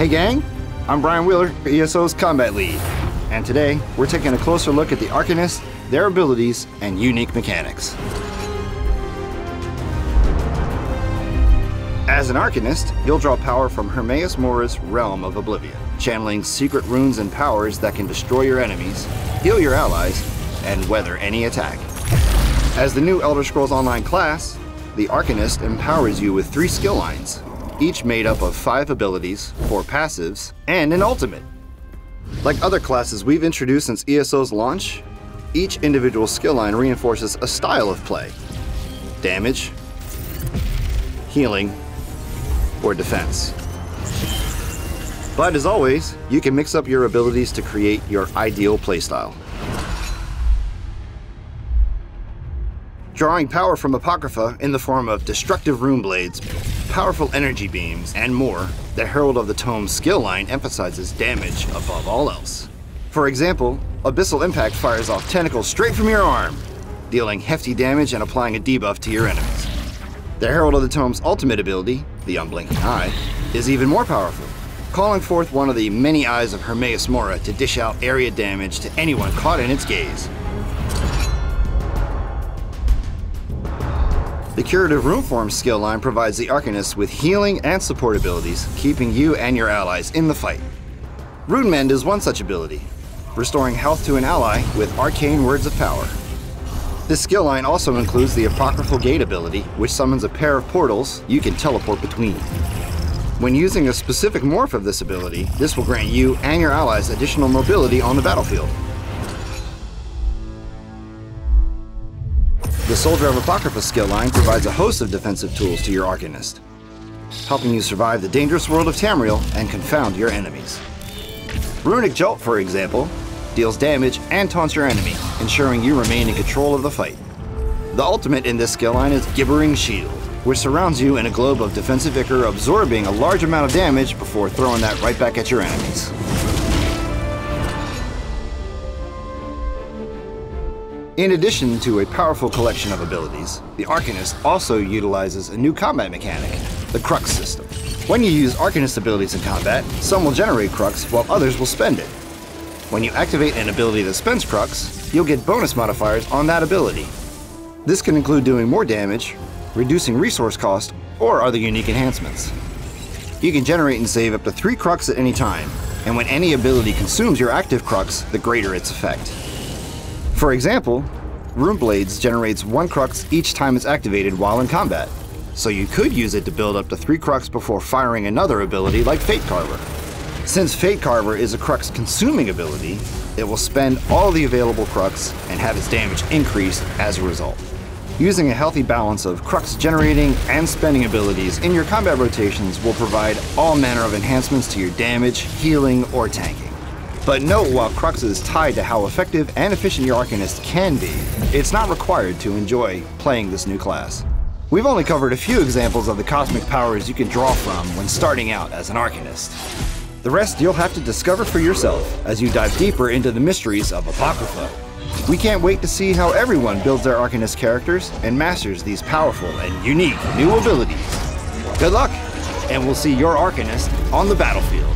Hey gang, I'm Brian Wheeler, ESO's Combat Lead, and today we're taking a closer look at the Arcanists, their abilities, and unique mechanics. As an Arcanist, you'll draw power from Hermaeus Mora's Realm of Oblivion, channeling secret runes and powers that can destroy your enemies, heal your allies, and weather any attack. As the new Elder Scrolls Online class, the Arcanist empowers you with three skill lines each made up of five abilities, four passives, and an ultimate. Like other classes we've introduced since ESO's launch, each individual skill line reinforces a style of play damage, healing, or defense. But as always, you can mix up your abilities to create your ideal playstyle. Drawing power from Apocrypha in the form of destructive rune blades, powerful energy beams, and more, the Herald of the Tome skill line emphasizes damage above all else. For example, Abyssal Impact fires off tentacles straight from your arm, dealing hefty damage and applying a debuff to your enemies. The Herald of the Tome's ultimate ability, the Unblinking Eye, is even more powerful, calling forth one of the many eyes of Hermaeus Mora to dish out area damage to anyone caught in its gaze. The Curative Runeform skill line provides the Arcanist with healing and support abilities, keeping you and your allies in the fight. Rune Mend is one such ability, restoring health to an ally with arcane words of power. This skill line also includes the Apocryphal Gate ability, which summons a pair of portals you can teleport between. When using a specific morph of this ability, this will grant you and your allies additional mobility on the battlefield. The Soldier of Apocrypha skill line provides a host of defensive tools to your Arcanist, helping you survive the dangerous world of Tamriel and confound your enemies. Runic Jolt, for example, deals damage and taunts your enemy, ensuring you remain in control of the fight. The ultimate in this skill line is Gibbering Shield, which surrounds you in a globe of defensive ichor, absorbing a large amount of damage before throwing that right back at your enemies. In addition to a powerful collection of abilities, the Arcanist also utilizes a new combat mechanic, the Crux system. When you use Arcanist abilities in combat, some will generate Crux while others will spend it. When you activate an ability that spends Crux, you'll get bonus modifiers on that ability. This can include doing more damage, reducing resource cost, or other unique enhancements. You can generate and save up to 3 Crux at any time, and when any ability consumes your active Crux, the greater its effect. For example, Rune Blades generates one Crux each time it's activated while in combat, so you could use it to build up to three Crux before firing another ability like Fate Carver. Since Fate Carver is a Crux consuming ability, it will spend all the available Crux and have its damage increase as a result. Using a healthy balance of Crux generating and spending abilities in your combat rotations will provide all manner of enhancements to your damage, healing, or tanking. But note while Crux is tied to how effective and efficient your Arcanist can be, it's not required to enjoy playing this new class. We've only covered a few examples of the cosmic powers you can draw from when starting out as an Arcanist. The rest you'll have to discover for yourself as you dive deeper into the mysteries of Apocrypha. We can't wait to see how everyone builds their Arcanist characters and masters these powerful and unique new abilities. Good luck, and we'll see your Arcanist on the battlefield.